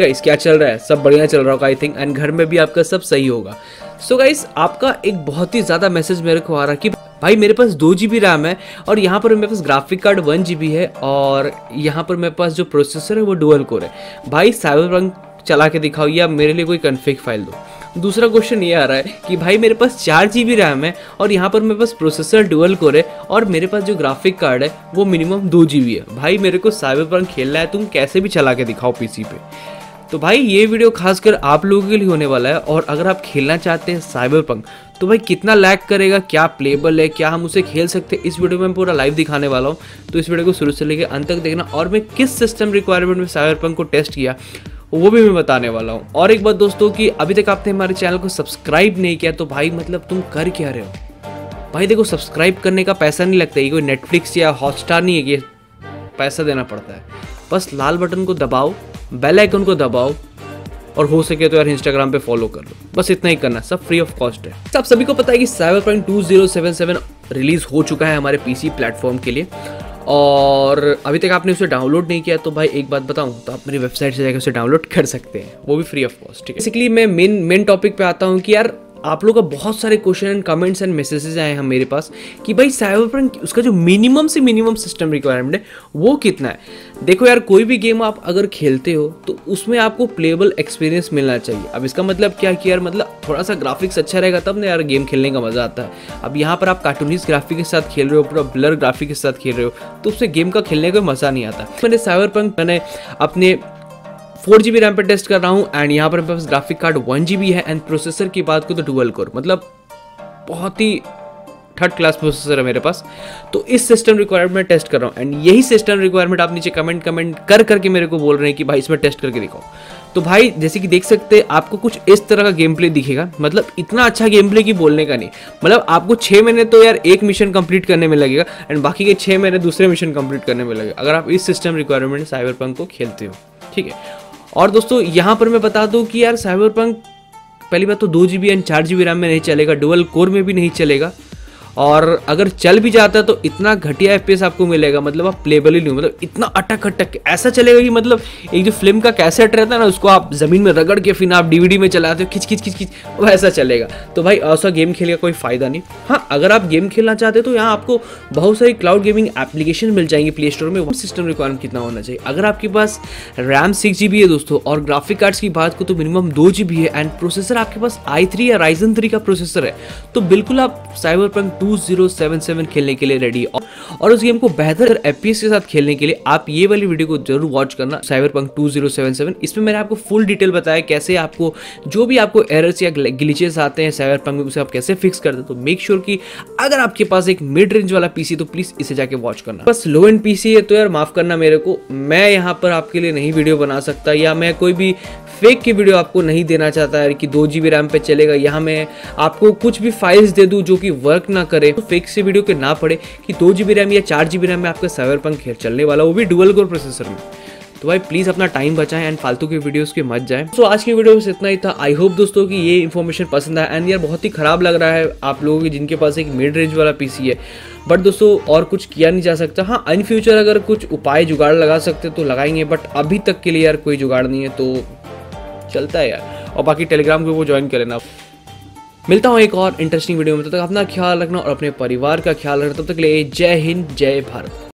Guys क्या चल रहा है? सब बढ़िया चल रहा होगा आई थिंक एंड घर में भी आपका सब सही होगा। सो so गाइस आपका एक बहुत ही ज़्यादा मैसेज मेरे को आ रहा है कि भाई, मेरे पास दो जी रैम है और यहाँ पर मेरे पास graphic card one G B है और यहाँ पर मेरे पास जो प्रोसेसर है वो डुअल कोर है। भाई साइबर रंग चला के दिखाओ या मेरे लिए कोई कन्फिक फ़ाइल दो। दूसरा क्वेश्चन ये आ रहा है कि भाई, मेरे पास चार जी बी रैम है और यहाँ पर मेरे पास प्रोसेसर डुअल कोर है और मेरे पास जो ग्राफिक कार्ड है वो मिनिमम दो जी बी है। भाई, मेरे को साइबर पंक खेलना है, तुम कैसे भी चला के दिखाओ पीसी पे। तो भाई, ये वीडियो खासकर आप लोगों के लिए होने वाला है और अगर आप खेलना चाहते हैं साइबर पंक तो भाई कितना लैग करेगा, क्या प्लेबल है, क्या हम उसे खेल सकते हैं, इस वीडियो में पूरा लाइव दिखाने वाला हूँ। तो इस वीडियो को शुरू से लेकर अंत तक देखना और मैं किस सिस्टम रिक्वायरमेंट में साइबर पंक को टेस्ट किया, वो भी मैं बताने वाला हूँ। और एक बात दोस्तों कि अभी तक आपने हमारे चैनल को सब्सक्राइब नहीं किया तो भाई मतलब तुम कर क्या रहे हो? भाई देखो सब्सक्राइब करने का पैसा नहीं लगता, ये कोई नेटफ्लिक्स या हॉटस्टार नहीं है कि पैसा देना पड़ता है। बस लाल बटन को दबाओ बेल आइकन को दबाओ और हो सके तो यार इंस्टाग्राम पे फॉलो कर लो। बस इतना ही करना सब फ्री ऑफ़ कॉस्ट है। सब सभी को पता है कि cyber point two zero seven seven release हो चुका है हमारे पीसी प्लेटफॉर्म के लिए। और अभी तक आपने उसे डाउनलोड नहीं किया तो भाई एक बात बताऊँ तो आप मेरी वेबसाइट से जाकर उसे डाउनलोड कर सकते हैं। वो भी फ्री ऑफ़ कॉस्ट ठीक है। बेसिकली मैं मेन मेन टॉपिक पे आता हूँ कि यार आप लोग का बहुत सारे question and comments and messages आए हैं मेरे पास कि भाई साइबर पंक उसका जो मिनिमम से मिनिमम सिस्टम रिक्वायरमेंट है, वो कितना है? देखो यार, कोई भी गेम आप अगर खेलते हो तो उसमें आपको प्लेबल एक्सपीरियंस मिलना चाहिए। अब इसका मतलब क्या कि यार मतलब थोड़ा सा ग्राफिक्स अच्छा रहेगा तब ना यार गेम खेलने का मज़ा आता है। अब यहाँ पर आप कार्टूनिस ग्राफिक के साथ खेल रहे हो, पूरा ब्लर ग्राफिक के साथ खेल रहे हो तो उससे गेम का खेलने का मज़ा नहीं आता। मैंने साइबर पंक मैंने अपने फोर जी बी रैम पर टेस्ट कर रहा हूँ एंड यहाँ पर मेरे पास graphic card one G B है एंड प्रोसेसर की बात करूँ तो डुअल कोर मतलब बहुत ही थर्ड क्लास प्रोसेसर है मेरे पास। तो इस सिस्टम रिक्वायरमेंट में टेस्ट कर रहा हूँ एंड यही सिस्टम रिक्वायरमेंट आप नीचे कमेंट कमेंट कर करके मेरे को बोल रहे हैं कि भाई इसमें टेस्ट करके दिखाओ। तो भाई, जैसे कि देख सकते आपको कुछ इस तरह का गेम प्ले दिखेगा मतलब इतना अच्छा गेम प्ले की बोलने का नहीं। मतलब आपको छः महीने तो यार एक मिशन कंप्लीट करने में लगेगा एंड बाकी के छः महीने दूसरे मिशन कंप्लीट करने में लगेगा। अगर आप इस सिस्टम रिक्वायरमेंट साइबर पंक को खेलते हो, ठीक है? और दोस्तों, यहाँ पर मैं बता दूँ कि यार साइबर पंक पहली बात तो दो जी बी एंड चार जी बी रैम में नहीं चलेगा डुअल कोर में भी नहीं चलेगा। और अगर चल भी जाता है तो इतना घटिया एफ़ आपको मिलेगा मतलब आप प्लेबल ही नहीं मतलब इतना अटक अटक ऐसा चलेगा कि मतलब एक जो फ़िल्म का कैसेट रहता है ना, उसको आप ज़मीन में रगड़ के फिर आप डीवीडी में चलाते हो खिच खिच खिच खिच वो ऐसा चलेगा। तो भाई, ऐसा गेम खेलने का कोई फ़ायदा नहीं। हाँ अगर आप गेम खेलना चाहते हो तो यहाँ आपको बहुत सारी क्लाउड गेमिंग एप्लीकेशन मिल जाएँगे प्ले स्टोर में। सिस्टम रिक्वायरमेंट कितना होना चाहिए? अगर आपके पास रैम सिक्स जी है दोस्तों, और ग्राफिक कार्ड्स की बात को तो मिनिमम दो जी है एंड प्रोसेसर आपके पास आई या राइजन थ्री का प्रोसेसर है तो बिल्कुल आप साइबर पंक 2077 खेलने के लिए रेडी और उस गेम को बेहतर एफ़ के साथ खेलने के लिए आप ये वाली वीडियो को ज़रूर वॉच करना साइबर पंक टू इसमें मैंने आपको फुल डिटेल बताया कैसे आपको, जो भी आपको एरर्स या ग्लिचेस आते हैं साइबर पंक में, उसे आप कैसे फिक्स करते हैं। तो मेक श्योर sure कि अगर आपके पास एक मिड रेंज वाला पीसी तो प्लीज़ इसे जाके वॉच करना। बस लो एंड पीसी है तो यार माफ़ करना मेरे को। मैं यहाँ पर आपके लिए नहीं वीडियो बना सकता, या मैं कोई भी फेक की वीडियो आपको नहीं देना चाहता है कि दो जी रैम पे चलेगा यहाँ मैं आपको कुछ भी फाइल्स दे दूँ जो कि वर्क ना करे तो फेक से वीडियो के ना पड़े कि दो जी रैम या चार जी बी रैम में आपका साइबर पंख चलने वाला वो भी डुअल कोर प्रोसेसर में। तो भाई प्लीज़ अपना टाइम बचाएँ एंड फालतू की वीडियोस के मत जाएँ। तो so, आज की वीडियो में इतना ही था। आई होप दोस्तों कि ये इन्फॉर्मेशन पसंद आया एंड यार बहुत ही ख़राब लग रहा है आप लोगों की जिनके पास एक मिड रेंज वाला पीसी है। बट दोस्तों और कुछ किया नहीं जा सकता। हाँ इन फ्यूचर अगर कुछ उपाय जुगाड़ लगा सकते तो लगाएँगे बट अभी तक के लिए यार कोई जुगाड़ नहीं है तो चलता है यार। और बाकी टेलीग्राम ग्रुप को ज्वाइन कर लेना मिलता हूँ एक और इंटरेस्टिंग वीडियो में, तब तक अपना ख्याल रखना और अपने परिवार का ख्याल रखना। तब तक ले जय हिंद, जय भारत।